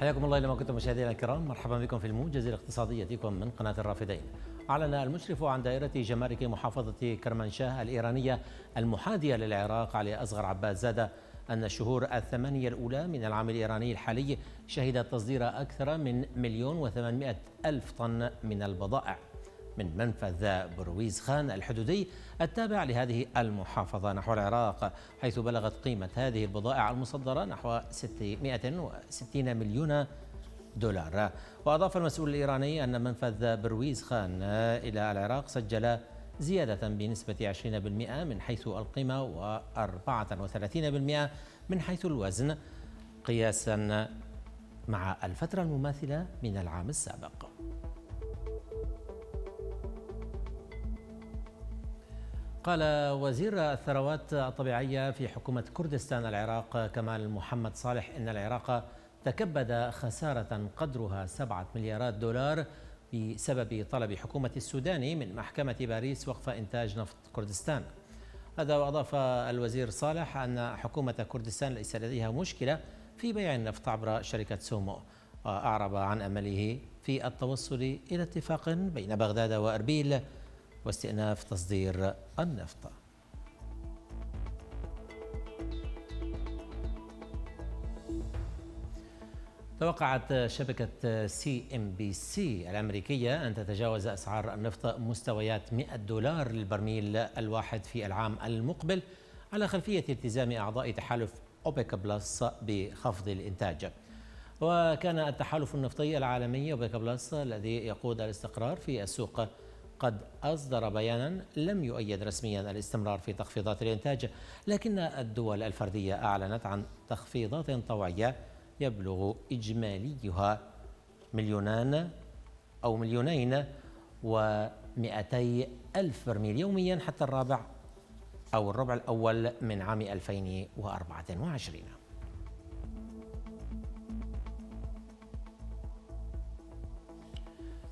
حياكم الله لما كنتم مشاهدينا الكرام مرحبا بكم في الموجز الاقتصادي ياتيكم من قناة الرافدين. أعلن المشرف عن دائرة جمارك محافظة كرمانشاه الإيرانية المحاذية للعراق علي أصغر عباس زادة أن الشهور الثمانية الأولى من العام الإيراني الحالي شهدت تصدير أكثر من مليون وثمانمائة ألف طن من البضائع. من منفذ برويز خان الحدودي التابع لهذه المحافظة نحو العراق حيث بلغت قيمة هذه البضائع المصدرة نحو 660 مليون دولار. وأضاف المسؤول الإيراني أن منفذ برويز خان إلى العراق سجل زيادة بنسبة 20% من حيث القيمة و34% من حيث الوزن قياسا مع الفترة المماثلة من العام السابق. قال وزير الثروات الطبيعية في حكومة كردستان العراق كمال محمد صالح إن العراق تكبد خسارة قدرها سبعة مليارات دولار بسبب طلب حكومة السودان من محكمة باريس وقف إنتاج نفط كردستان. هذا وأضاف الوزير صالح أن حكومة كردستان ليس لديها مشكلة في بيع النفط عبر شركة سومو. وأعرب عن أمله في التوصل إلى اتفاق بين بغداد وأربيل واستئناف تصدير النفط. توقعت شبكة سي إن بي سي الأمريكية أن تتجاوز أسعار النفط مستويات 100 دولار للبرميل الواحد في العام المقبل على خلفية التزام أعضاء تحالف أوبك بلس بخفض الإنتاج. وكان التحالف النفطي العالمي أوبك بلس الذي يقود الاستقرار في السوق قد أصدر بيانا لم يؤيد رسميا الاستمرار في تخفيضات الإنتاج لكن الدول الفردية أعلنت عن تخفيضات طوعية يبلغ إجماليها مليونان أو مليونين ومئتي ألف برميل يوميا حتى الرابع أو الربع الأول من عام 2024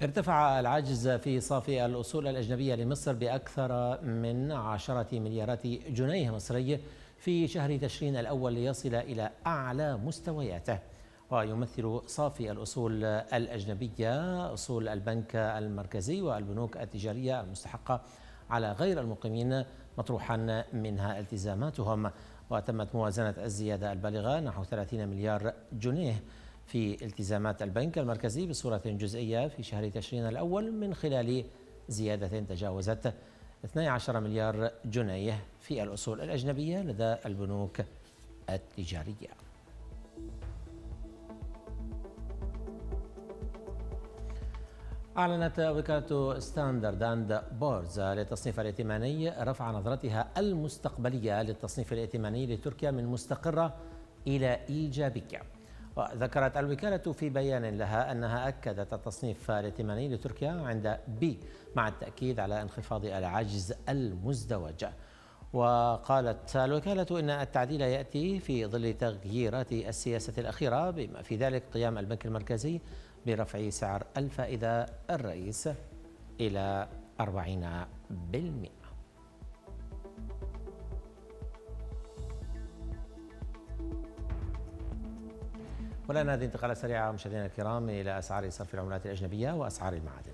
ارتفع العجز في صافي الأصول الأجنبية لمصر بأكثر من عشرة مليارات جنيه مصري في شهر تشرين الأول ليصل إلى أعلى مستوياته. ويمثل صافي الأصول الأجنبية أصول البنك المركزي والبنوك التجارية المستحقة على غير المقيمين مطروحا منها التزاماتهم. وتمت موازنة الزيادة البالغة نحو 30 مليار جنيه. في التزامات البنك المركزي بصورة جزئية في شهر تشرين الأول من خلال زيادة تجاوزت 12 مليار جنيه في الأصول الأجنبية لدى البنوك التجارية. أعلنت وكالة ستاندرد أند بورز للتصنيف الائتماني رفع نظرتها المستقبلية للتصنيف الائتماني لتركيا من مستقرة إلى إيجابية. وذكرت الوكالة في بيان لها أنها أكدت التصنيف الائتماني لتركيا عند بي مع التأكيد على انخفاض العجز المزدوج. وقالت الوكالة إن التعديل يأتي في ظل تغييرات السياسة الأخيرة بما في ذلك قيام البنك المركزي برفع سعر الفائدة الرئيس إلى 40% والآن هذه انتقالات سريعة مشاهدينا الكرام إلى أسعار صرف العملات الأجنبية وأسعار المعادن.